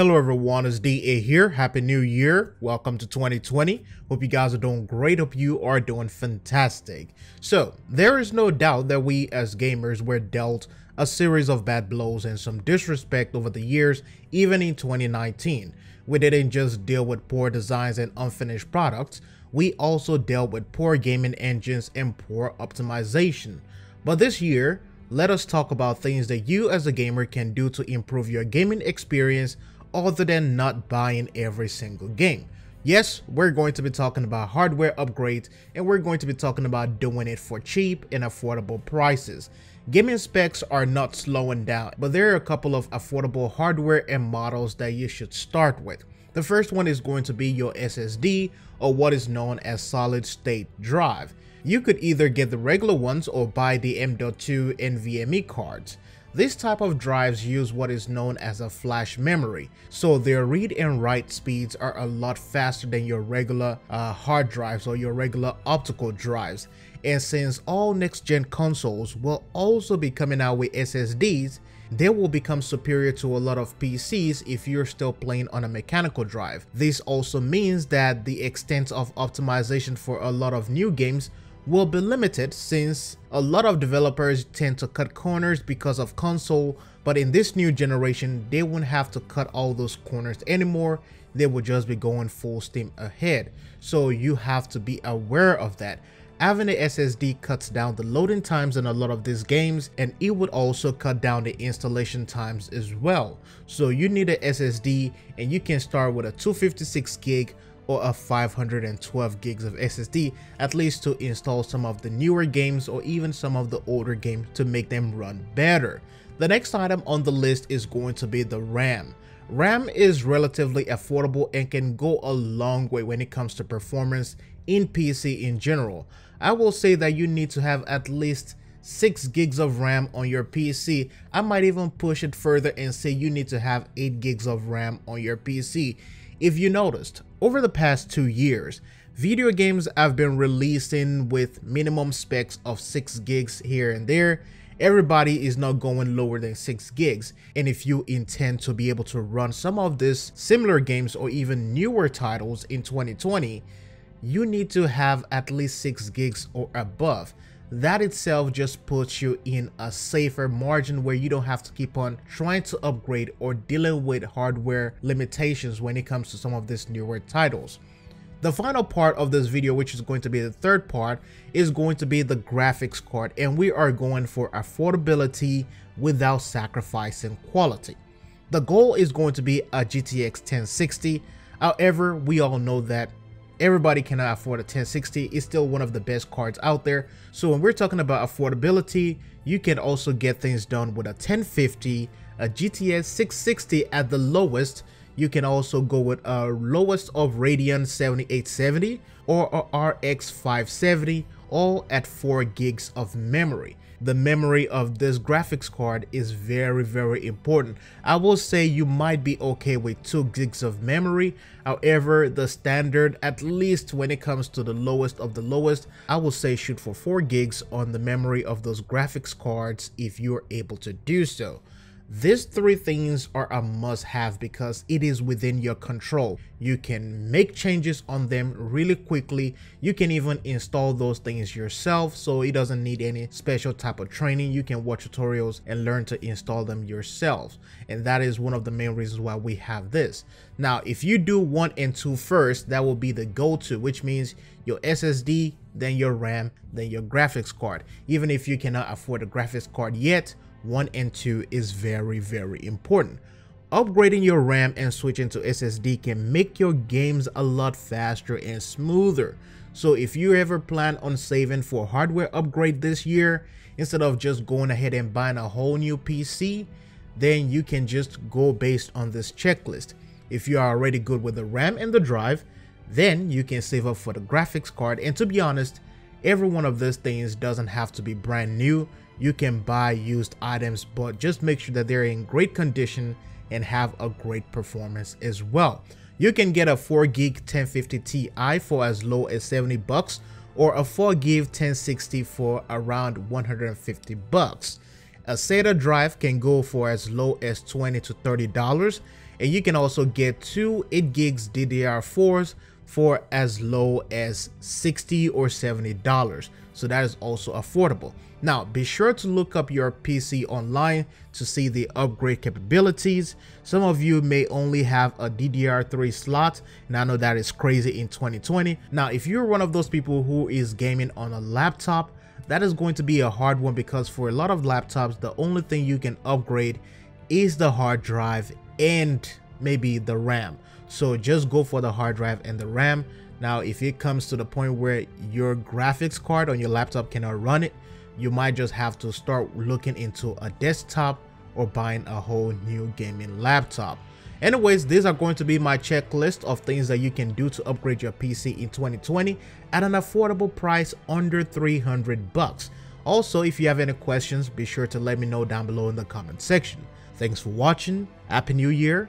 Hello everyone, it's DA here. Happy New Year. Welcome to 2020. Hope you guys are doing great. Hope you are doing fantastic. So, there is no doubt that we as gamers were dealt a series of bad blows and some disrespect over the years, even in 2019. We didn't just deal with poor designs and unfinished products, we also dealt with poor gaming engines and poor optimization. But this year, let us talk about things that you as a gamer can do to improve your gaming experience other than not buying every single game. Yes, we're going to be talking about hardware upgrades and we're going to be talking about doing it for cheap and affordable prices. Gaming specs are not slowing down, but there are a couple of affordable hardware and models that you should start with. The first one is going to be your SSD or what is known as solid state drive. You could either get the regular ones or buy the M.2 NVMe cards. This type of drives use what is known as a flash memory, so their read and write speeds are a lot faster than your regular uh, hard drives or your regular optical drives. And since all next gen consoles will also be coming out with SSDs, they will become superior to a lot of PCs if you're still playing on a mechanical drive. This also means that the extent of optimization for a lot of new games will be limited since a lot of developers tend to cut corners because of console but in this new generation they won't have to cut all those corners anymore. They will just be going full steam ahead. So you have to be aware of that. Having an SSD cuts down the loading times in a lot of these games and it would also cut down the installation times as well. So you need an SSD and you can start with a 256 gig or a 512 gigs of SSD at least to install some of the newer games or even some of the older games to make them run better. The next item on the list is going to be the RAM. RAM is relatively affordable and can go a long way when it comes to performance in PC in general. I will say that you need to have at least 6 gigs of RAM on your PC. I might even push it further and say you need to have 8 gigs of RAM on your PC. If you noticed, over the past two years, video games have been releasing with minimum specs of 6 gigs here and there. Everybody is not going lower than 6 gigs, and if you intend to be able to run some of these similar games or even newer titles in 2020, you need to have at least 6 gigs or above that itself just puts you in a safer margin where you don't have to keep on trying to upgrade or dealing with hardware limitations when it comes to some of these newer titles. The final part of this video, which is going to be the third part, is going to be the graphics card and we are going for affordability without sacrificing quality. The goal is going to be a GTX 1060, however, we all know that everybody cannot afford a 1060 it's still one of the best cards out there. So when we're talking about affordability you can also get things done with a 1050 a GTX 660 at the lowest. You can also go with a lowest of Radeon 7870 or a RX 570 all at 4 gigs of memory the memory of this graphics card is very very important. I will say you might be okay with 2 gigs of memory. However the standard at least when it comes to the lowest of the lowest i will say shoot for 4 gigs on the memory of those graphics cards if you're able to do so these three things are a must have because it is within your control. You can make changes on them really quickly. You can even install those things yourself so it doesn't need any special type of training. You can watch tutorials and learn to install them yourself. And that is one of the main reasons why we have this. Now, if you do one and two first, that will be the go-to, which means your SSD, then your RAM, then your graphics card. Even if you cannot afford a graphics card yet, 1 and 2 is very very important. Upgrading your RAM and switching to SSD can make your games a lot faster and smoother. So if you ever plan on saving for hardware upgrade this year, instead of just going ahead and buying a whole new PC, then you can just go based on this checklist. If you are already good with the RAM and the drive, then you can save up for the graphics card and to be honest, every one of these things doesn't have to be brand new you can buy used items, but just make sure that they're in great condition and have a great performance as well. You can get a 4 gig 1050 Ti for as low as 70 bucks or a 4 gig 1060 for around 150 bucks. A SATA drive can go for as low as 20 to 30 dollars and you can also get two 8 gigs DDR4s for as low as 60 or 70 dollars. So that is also affordable. Now be sure to look up your pc online to see the upgrade capabilities. Some of you may only have a ddr3 slot and i know that is crazy in 2020 now if you're one of those people who is gaming on a laptop that is going to be a hard one because for a lot of laptops the only thing you can upgrade is the hard drive and maybe the ram so just go for the hard drive and the RAM. Now, if it comes to the point where your graphics card on your laptop cannot run it, you might just have to start looking into a desktop or buying a whole new gaming laptop. Anyways, these are going to be my checklist of things that you can do to upgrade your PC in 2020 at an affordable price under 300 bucks. Also, if you have any questions, be sure to let me know down below in the comment section. Thanks for watching, Happy New Year,